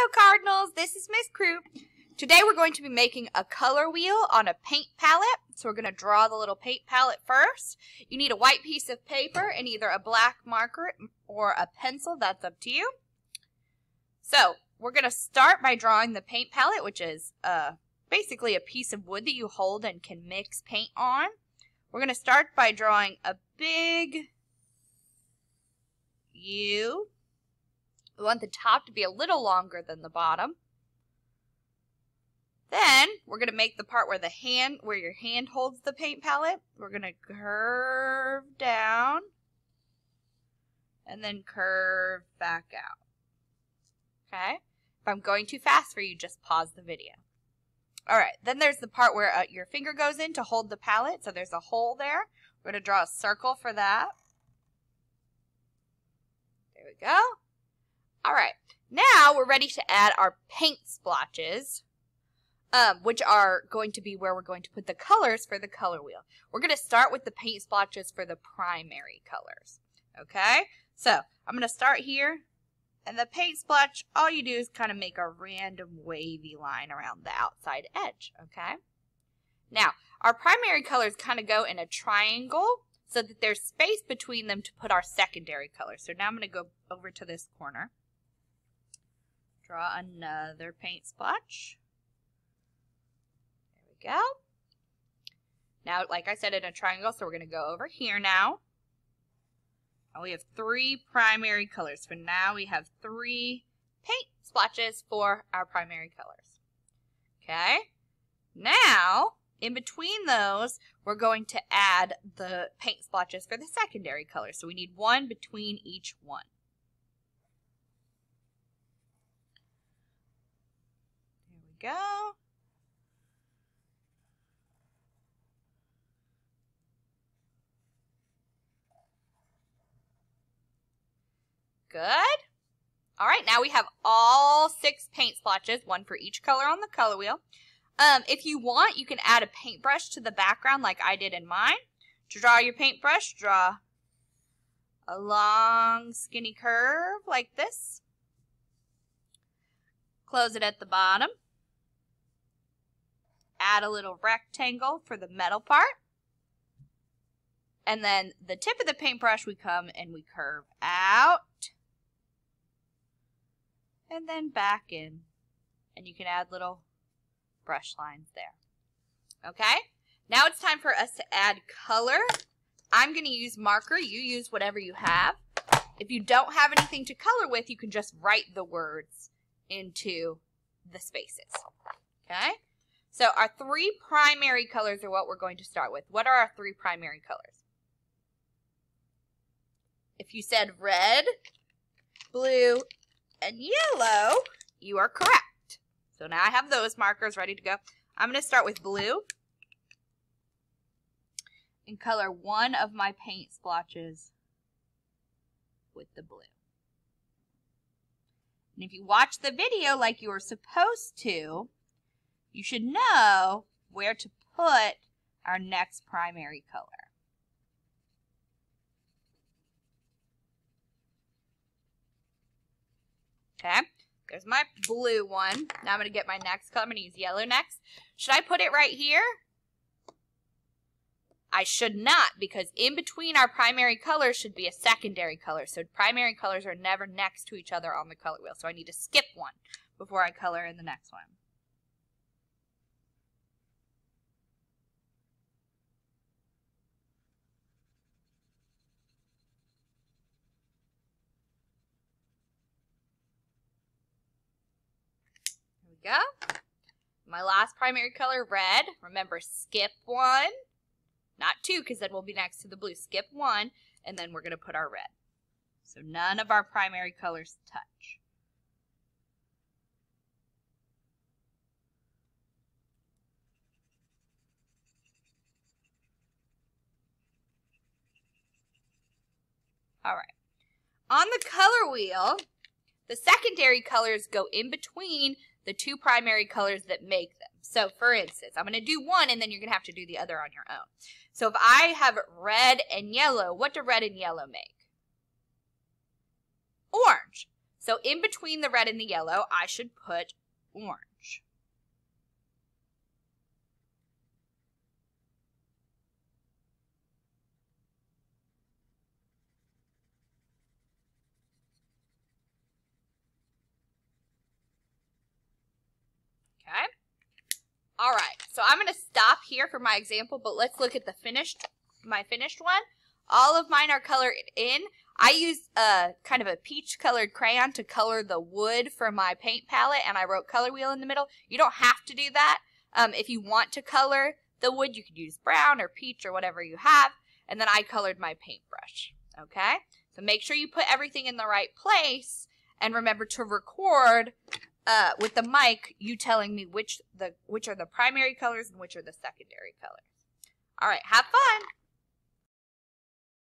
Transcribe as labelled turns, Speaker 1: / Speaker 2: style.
Speaker 1: Hello Cardinals, this is Miss Crute. Today we're going to be making a color wheel on a paint palette. So we're going to draw the little paint palette first. You need a white piece of paper and either a black marker or a pencil, that's up to you. So we're going to start by drawing the paint palette, which is uh, basically a piece of wood that you hold and can mix paint on. We're going to start by drawing a big U we want the top to be a little longer than the bottom. Then we're going to make the part where the hand, where your hand holds the paint palette. We're going to curve down and then curve back out. Okay? If I'm going too fast for you, just pause the video. All right, then there's the part where uh, your finger goes in to hold the palette. So there's a hole there. We're going to draw a circle for that. There we go. All right, now we're ready to add our paint splotches, um, which are going to be where we're going to put the colors for the color wheel. We're going to start with the paint splotches for the primary colors. Okay, so I'm going to start here. And the paint splotch, all you do is kind of make a random wavy line around the outside edge, okay? Now, our primary colors kind of go in a triangle so that there's space between them to put our secondary colors. So now I'm going to go over to this corner. Draw another paint splotch. There we go. Now, like I said, in a triangle, so we're going to go over here now. And we have three primary colors. For now we have three paint splotches for our primary colors. Okay. Now, in between those, we're going to add the paint splotches for the secondary colors. So we need one between each one. Go. Good. All right, now we have all six paint splotches, one for each color on the color wheel. Um, if you want, you can add a paintbrush to the background like I did in mine. To draw your paintbrush, draw a long skinny curve like this. Close it at the bottom add a little rectangle for the metal part. And then the tip of the paintbrush, we come and we curve out. And then back in. And you can add little brush lines there. Okay? Now it's time for us to add color. I'm going to use marker. You use whatever you have. If you don't have anything to color with, you can just write the words into the spaces. Okay? So our three primary colors are what we're going to start with. What are our three primary colors? If you said red, blue, and yellow, you are correct. So now I have those markers ready to go. I'm going to start with blue and color one of my paint splotches with the blue. And if you watch the video like you were supposed to, you should know where to put our next primary color. Okay, there's my blue one. Now I'm going to get my next color. I'm going to use yellow next. Should I put it right here? I should not because in between our primary colors should be a secondary color. So primary colors are never next to each other on the color wheel. So I need to skip one before I color in the next one. Go. My last primary color, red. Remember, skip one. Not two, because then we'll be next to the blue. Skip one, and then we're going to put our red. So none of our primary colors touch. All right. On the color wheel, the secondary colors go in between the two primary colors that make them. So for instance, I'm going to do one and then you're going to have to do the other on your own. So if I have red and yellow, what do red and yellow make? Orange. So in between the red and the yellow, I should put orange. Okay. All right. So I'm going to stop here for my example, but let's look at the finished, my finished one. All of mine are colored in. I used a kind of a peach colored crayon to color the wood for my paint palette and I wrote color wheel in the middle. You don't have to do that. Um, if you want to color the wood, you could use brown or peach or whatever you have. And then I colored my paintbrush. Okay? So make sure you put everything in the right place and remember to record uh, with the mic you telling me which the which are the primary colors and which are the secondary colors. All right, have fun.